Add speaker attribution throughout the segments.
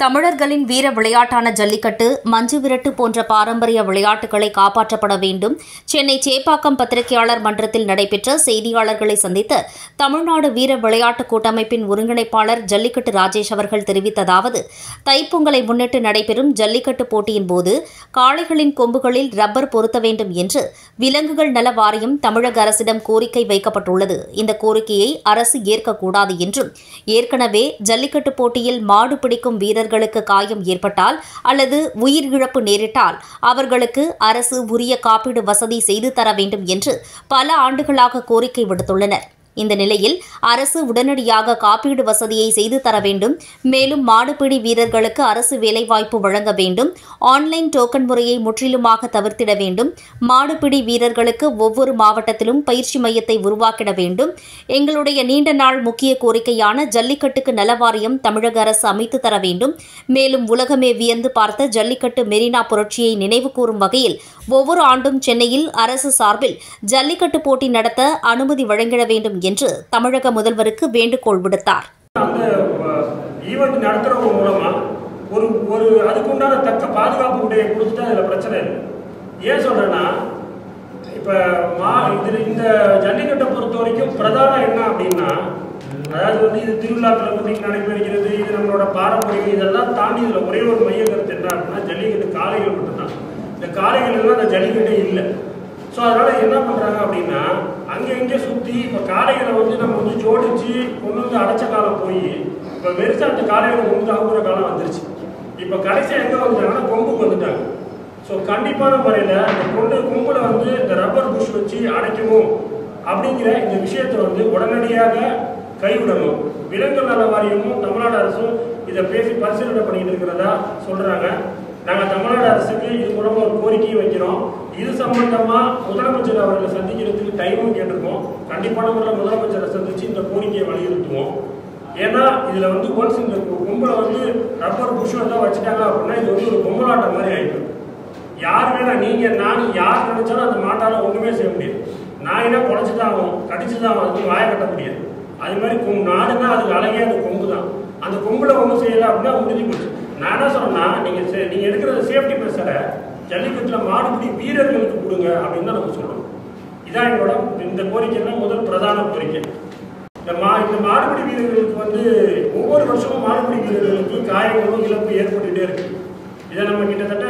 Speaker 1: தமிழர்களின் வீர விளையாட்டான ஜல்லிக்கட்டு மஞ்சு விரட்டு போன்ற பாரம்பரிய விளையாட்டுகளை காப்பாற்றப்பட வேண்டும். சென்னை சேப்பாக்கம் பத்திரிகையாளர் மன்றத்தில் நடைபெற்ற செய்தியாளர்களை சந்தித்த தமிழ்நாடு வீர விளையாட்டு கூட்டமைப்பின் ஒருங்கிணைப்பாளர் ஜல்லிக்கட்டு ராஜேஷ் அவர்கள் தெரிவித்ததாவது தைப்பொங்கலை முன்னிட்டு நடைபெறும் ஜல்லிக்கட்டு போட்டியின் போது காளைகளின் கொம்புகளில் ரப்பர் பொருத்த வேண்டும் என்று விலங்குகள் நல வாரியம் தமிழக அரசிடம் கோரிக்கை வைக்கப்பட்டுள்ளது. இந்த கோரிக்கையை அரசு ஏற்கக்கூடாது என்றும் ஏற்கனவே ஜல்லிக்கட்டு போட்டியில் மாடு பிடிக்கும் வீரர் வீரர்களுக்கு காயம் ஏற்பட்டால் அல்லது உயிரிழப்பு நேரிட்டால் அவர்களுக்கு அரசு உரிய காப்பீடு வசதி செய்து தர வேண்டும் என்று பல ஆண்டுகளாக கோரிக்கை விடுத்துள்ளனர். இந்த நிலையில் அரசு உடனடியாக காப்பீடு வசதியை செய்து தர வேண்டும். மேலும் மாடுபிடி வீரர்களுக்கு அரசு வேலைவாய்ப்பு வழங்க வேண்டும். ஆன்லைன் டோக்கன் முறையை முற்றிலுமாக தவிர்த்திட வேண்டும். மாடுபிடி வீரர்களுக்கு ஒவ்வொரு மாவட்டத்திலும் பயிற்சி மையத்தை உருவாக்கிட வேண்டும். எங்களுடைய நீண்ட நாள் முக்கிய கோரிக்கையான ஜல்லிக்கட்டுக்கு நலவாரியம் தமிழக அரசு அமைத்து தர வேண்டும். மேலும் உலகமே வியந்து பார்த்த ஜல்லிக்கட்டு மெரினா புரட்சியை நினைவு கூறும் வகையில் ஒவ்வொரு ஆண்டும் சென்னையில் அரசு சார்பில் ஜல்லிக்கட்டு போட்டி நடத்த அனுமதி வழங்கிட வேண்டும் என்று தமிழக முதல்வருக்கு வேண்டுகோள் விடுத்தார்.
Speaker 2: அந்த ஈவெண்ட் நடத்துறவங்க மூலமா ஒரு ஒரு அதுக்குண்டான தக்க பாதுகாப்பு உடைய கொடுத்துட்டா அதில் பிரச்சனை இல்லை. ஏன் சொல்கிறேன்னா இப்போ மா இது இந்த ஜல்லிக்கட்டை பொறுத்த வரைக்கும் பிரதானம் என்ன அப்படின்னா அதாவது வந்து இது திருவிழாக்களை பற்றி நடைபெறுகிறது இது நம்மளோட பாரம்பரியம் இதெல்லாம் தாண்டி இதில் ஒரே ஒரு மைய கருத்து என்ன அப்படின்னா ஜல்லிக்கட்டு காளைகள் மட்டும்தான். இந்த காளைகள் எல்லாம் அந்த ஜல்லிக்கட்டே இல்லை. ஸோ அதனால் என்ன பண்ணுறாங்க அப்படின்னா இங்கே இப்போ காளைகளை வந்து நம்ம வந்து ஜோடிச்சு கொண்டு வந்து அடைச்ச காலம் போய் இப்போ வெறுசா அந்த காளைகளை கொண்டு ஆகுற அவுக்குற காலம் வந்துருச்சு. இப்போ கடைசியாக எங்கே வந்துட்டாங்கன்னா கொம்புக்கு வந்துட்டாங்க. ஸோ கண்டிப்பான முறையில் இந்த கொண்டு கொம்புல வந்து இந்த ரப்பர் புஷ் வச்சு அடைக்கணும் அப்படிங்கிற இந்த விஷயத்தை வந்து உடனடியாக கைவிடணும். விலங்குகள் நல வாரியமும் தமிழ்நாடு அரசும் இதை பேசி பரிசீலனை பண்ணிட்டு இருக்கிறதா சொல்கிறாங்க நாங்கள் தமிழ்நாடு அரசுக்கு இது மூலமா ஒரு கோரிக்கையும் வைக்கிறோம். இது சம்பந்தமா முதலமைச்சர் அவர்களை சந்திக்கிறதுக்கு டைமும் கேட்டிருக்கோம். கண்டிப்பான முறையில் முதலமைச்சரை சந்திச்சு இந்த கோரிக்கையை வலியுறுத்துவோம். ஏன்னா இதுல வந்து ஒன்ஸ் இந்த கும்பலை வந்து ரப்பர் புஷ் வந்து வச்சுட்டாங்க அப்படின்னா இது வந்து ஒரு கும்பலாட்டம் மாதிரி ஆயிடும் யார் வேணா நீங்க நான் யார் நினைச்சாலும் அந்த மாட்டால ஒண்ணுமே செய்ய முடியாது. நான் என்ன குறைச்சுதான் ஆகும் கடிச்சுதான் ஆகும் அதுக்கு வாய கட்ட முடியாது. அது மாதிரி கொம்பு நாடுனா அதுக்கு அழகே அந்த கொம்பு தான் அந்த கொம்புல ஒன்றும் செய்யல அப்படின்னா முடிஞ்சு போச்சு சொன்னா நீங்க நீங்க எடுக்கிற சேஃப்டி மெஷரை ஜல்லிக்கட்டுல மாடுபிடி வீரர்களுக்கு கொடுங்க அப்படின்னு தான் நம்ம சொல்லணும். இதான் எங்களோட இந்த கோரிக்கை தான் முதல் பிரதான கோரிக்கை. இந்த மா இந்த மாடுபிடி வீரர்களுக்கு வந்து ஒவ்வொரு வருஷமும் மாடுபிடி வீரர்களுக்கு காயங்களும் இழப்பு ஏற்பட்டுட்டே இருக்கு. இதை நம்ம கிட்டத்தட்ட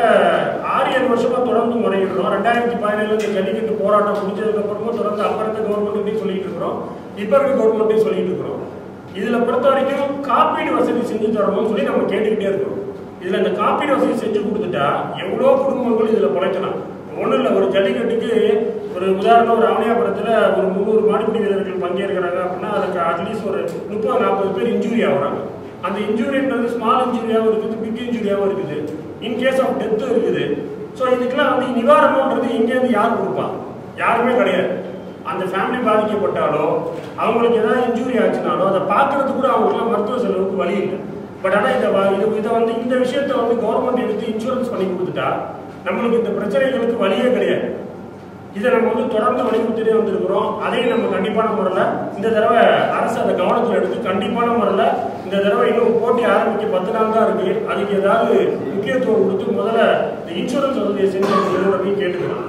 Speaker 2: ஆறு ஏழு வருஷமா தொடர்ந்து முறையிடுறோம். ரெண்டாயிரத்தி பதினேழுல இந்த ஜல்லிக்கட்டு போராட்டம் முடிஞ்சதுக்கு அப்புறமும் தொடர்ந்து அப்ப இருக்க கவர்மெண்ட்டையும் சொல்லிட்டு இருக்கிறோம். இப்ப இருக்க கவர்மெண்ட்டையும் சொல்லிட்டு இருக்கிறோம். இதுல பொறுத்த வரைக்கும் காப்பீடு வசதி செஞ்சு தரணும்னு சொல்லி நம்ம கேட்டுக்கிட்டே இருக்கிறோம். இதுல இந்த காப்பீடு வசதி செஞ்சு கொடுத்துட்டா எவ்வளோ குடும்பங்கள் இதுல பிழைக்கலாம். ஒன்றும் இல்லை ஒரு ஜல்லிக்கட்டுக்கு ஒரு உதாரணம் ஒரு அவனியாபுரத்தில் ஒரு முந்நூறு மாடுபிடி வீரர்கள் பங்கேற்கிறாங்க அப்படின்னா அதுக்கு அட்லீஸ்ட் ஒரு முப்பது நாற்பது பேர் இன்ஜூரி ஆகுறாங்க. அந்த இன்ஜூரின்றது ஸ்மால் இன்ஜூரியாகவும் இருக்குது பிக் இன்ஜூரியாகவும் இருக்குது. இன் கேஸ் ஆஃப் டெத்தும் இருக்குது. ஸோ இதுக்கெல்லாம் வந்து நிவாரணம்ன்றது இங்கேருந்து யார் கொடுப்பா? யாருமே கிடையாது. அந்த ஃபேமிலி பாதிக்கப்பட்டாலோ அவங்களுக்கு ஏதாவது இன்ஜூரி ஆச்சுனாலோ அதை பார்க்கறதுக்கு கூட அவங்களுக்குலாம் மருத்துவ செலவுக்கு வழி இல்லை. பட் ஆனால் இதை இது இதை வந்து இந்த விஷயத்த வந்து கவர்மெண்ட் எடுத்து இன்சூரன்ஸ் பண்ணி கொடுத்துட்டா நம்மளுக்கு இந்த பிரச்சனைகளுக்கு வழியே கிடையாது. இதை நம்ம வந்து தொடர்ந்து வலியுறுத்திட்டே வந்திருக்கிறோம். அதையும் நம்ம கண்டிப்பான முறையில் இந்த தடவை அரசு அதை கவனத்தில் எடுத்து கண்டிப்பான முறையில் இந்த தடவை இன்னும் போட்டி ஆரம்பிக்க பத்து நாள் தான் இருக்கு. அதுக்கு ஏதாவது முக்கியத்துவம் கொடுத்து முதல்ல இந்த இன்சூரன்ஸ் வசதியை செஞ்சு கேட்டுக்கிறோம்